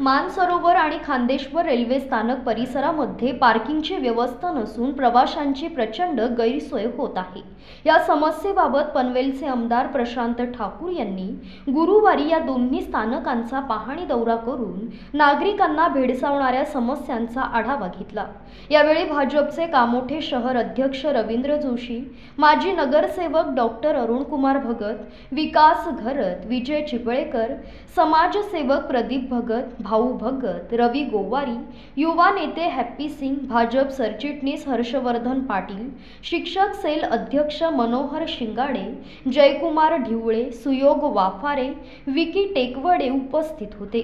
मानसरोवर आणि खांदेश्वर रेल्वे स्थानक परिसरामध्ये पार्किंगची व्यवस्था नसून प्रवाशांची प्रचंड गैरसोय होत आहे. या समस्येबाबत पनवेलचे आमदार प्रशांत ठाकूर यांनी गुरुवारी या दोन्ही स्थानकांचा पाहणी दौरा करून नागरिकांना भेडसावणाऱ्या समस्यांचा आढावा घेतला. यावेळी भाजपचे कामोठे शहर अध्यक्ष रवींद्र जोशी माजी नगरसेवक डॉक्टर अरुणकुमार भगत विकास घरत विजय चिपळेकर समाजसेवक प्रदीप भगत भाऊ भगत रवी गोवारी युवा नेते हॅप्पी सिंग भाजप सरचिटणीस हर्षवर्धन पाटील शिक्षक सेल अध्यक्ष मनोहर शिंगाडे जयकुमार ढिवळे सुयोग वाफारे विकी टेकवडे उपस्थित होते.